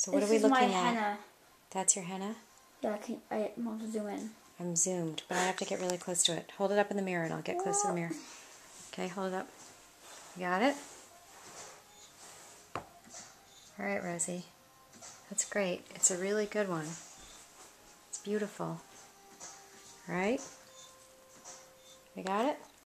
So what this are we looking at? henna. That's your henna? Yeah, I can I want to zoom in. I'm zoomed, but I have to get really close to it. Hold it up in the mirror and I'll get close to the mirror. Okay, hold it up. You got it? All right, Rosie. That's great. It's a really good one. It's beautiful. All right? You got it?